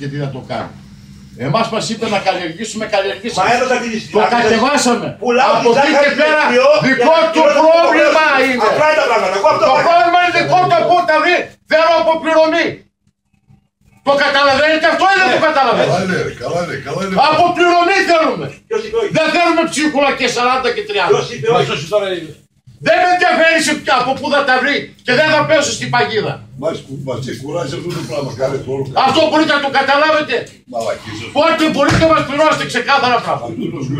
και τι θα το κάνει. Εμάς μας είπε να καλλιεργήσουμε, καλλιεργήσαμε. Μα έδωσα την Το κατεβάσαμε. Πουλάω Από τη εκεί ζάχαρη και στην πέρα Εκπλειό για δικό να του πληρώσω το πρόβλημα πρόβλημα. είναι. Απλά είναι τα πράγματα. Εγώ αυτό Το κάνω. πρόβλημα είναι δικό του από τα βρει. Θέλω αποπληρωμή. Το καταλαβαίνετε αυτό ή δεν το καταλαβαίνετε; Καλά είναι, ρε, καλά είναι, καλά είναι. Αποπληρωμή θέλουμε. Ποιος είπε όχι; Δεν θέλουμε ψίχουλα και 40 και 30. Ποιος είπε όχι; Δεν με ενδιαφέρει σε ποια, από πού θα τα βρει και δεν θα πέσω στην παγίδα. Μας, μας κουράζεις αυτό το πράγμα, κάνε το όλο. Αυτό μπορείτε να το καταλάβετε. Μαλακίζεις. Πότε μπορείτε να μας πληρώσετε ξεκάθαρα πράγματα. Αυτός το